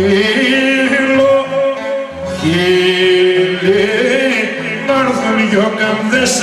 ήλιο χείλη να έρθουν δυο καμδές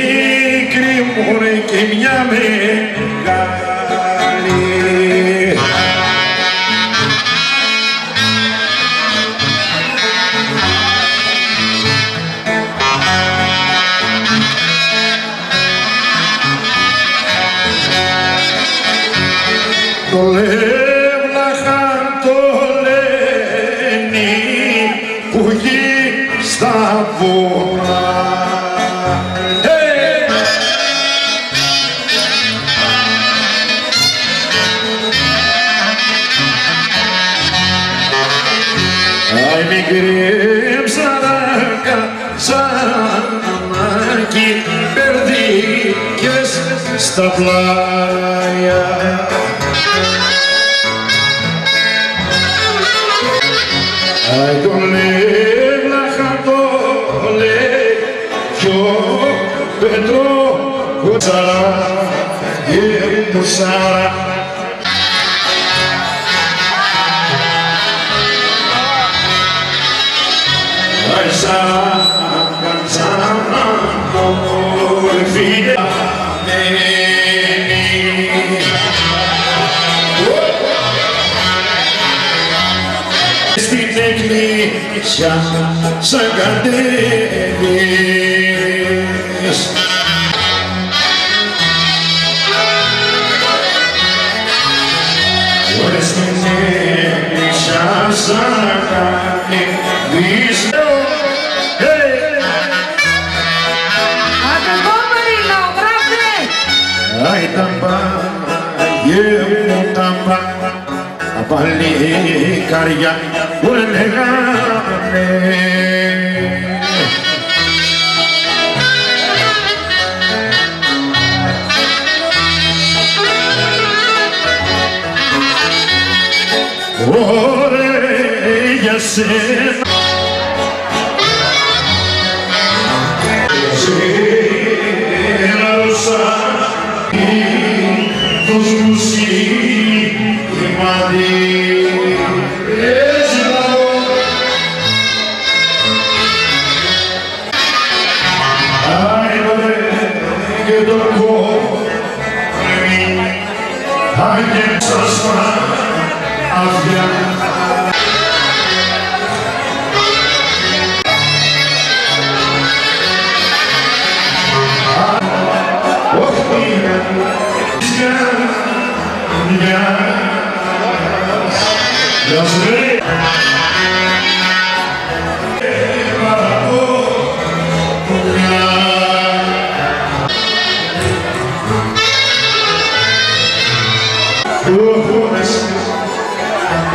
Το λεύναχαν το λένε που γη στα βουνά. Ε! Αι μικρή ψαράκα, ψαράκι, περδίκες στα πλάια. Κι ο Πέτρο κουτσαρά, ε, μουσάρα. Αι σαν κατσάνα μορφή στην εκκλησιά σαν κατέβεις. Κατέβεις. Hey! Αντεγόμενοι λαογράφε! Αι τα πάγε μου τα πά τα παλικάρια που λέγανε Ωραία για σένα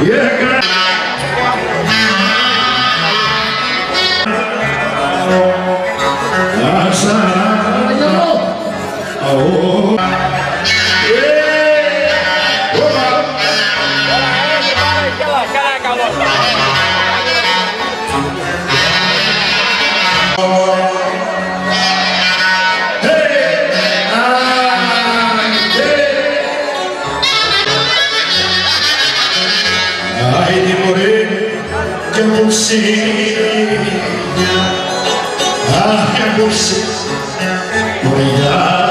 Yeah, Άιντε κουρσίνια, αχ, μια κουρσίνια, κοριά.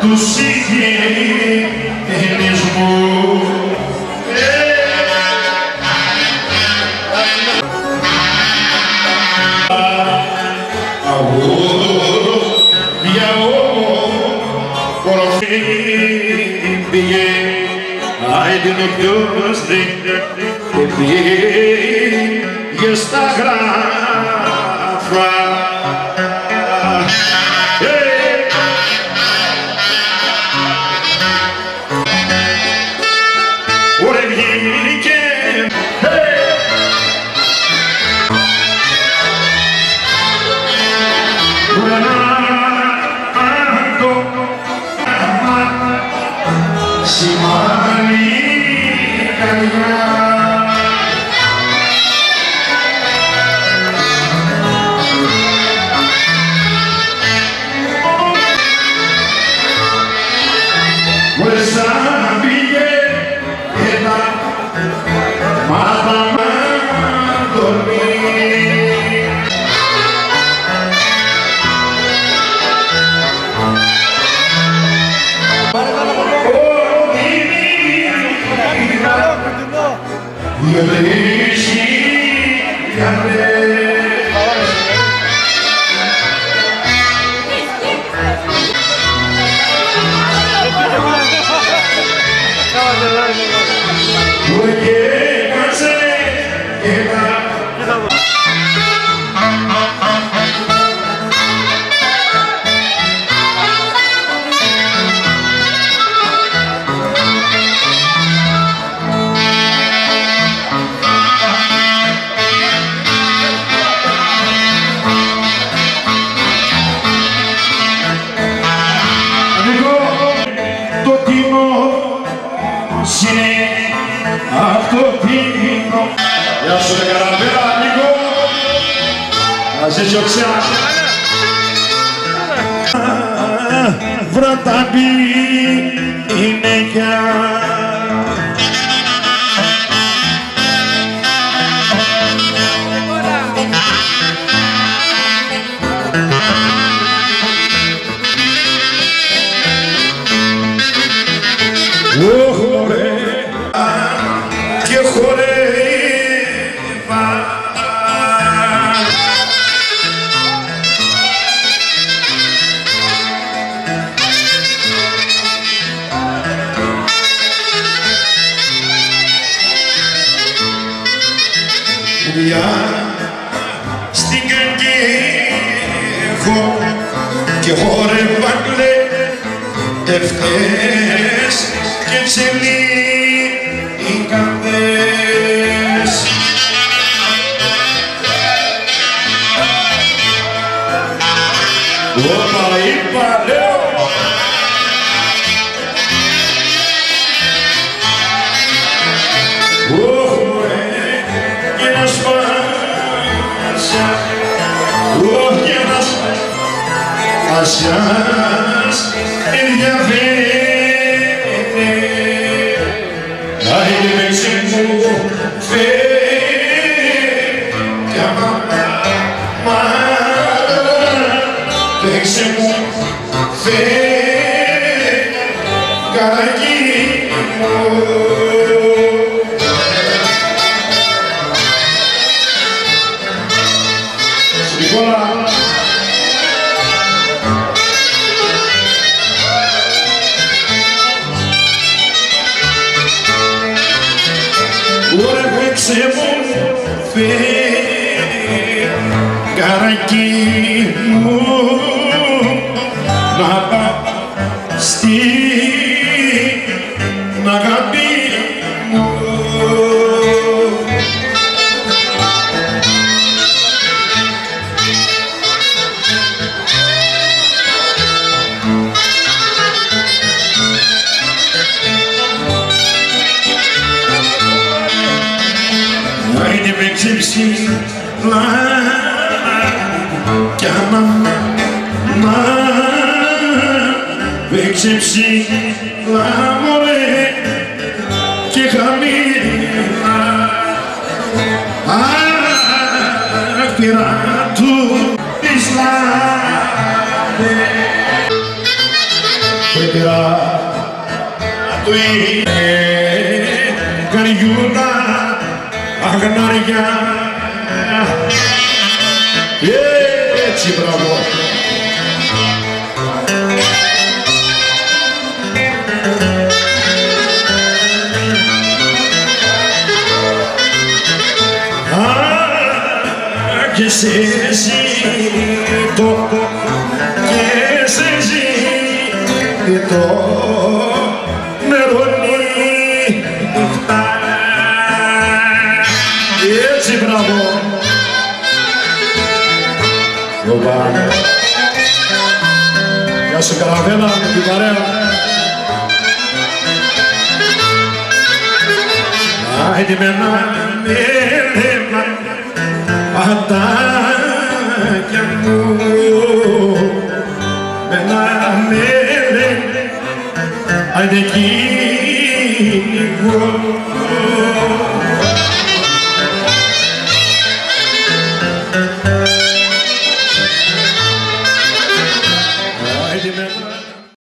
Τους είχε diye aydınlık gözlerinde diye Instagram'a What Γελίσει Που αυτό τιμώ Γεια σου ρε καραμπέρα Νίκο Να ζήσει ο ξένας. Βραταμπή είναι για ευθές και τσελίκαντες. Όπα είπα λέω. Ωχ μωρέ καρακί μου να πάω στην με ξεψηλά κι άμα να με ξεψηλά μωρέ και χαμηλά. Άκυρα του της λάδε πετυρά του είναι καριούτα αγνάρια Pete Bravo. Ah, que seja que seja Οπα Γεια σου καραβέλα με την παρέα. Άιντε με ένα μέλημα πατάκια μου. Με ένα μέλημα άιντε κύκο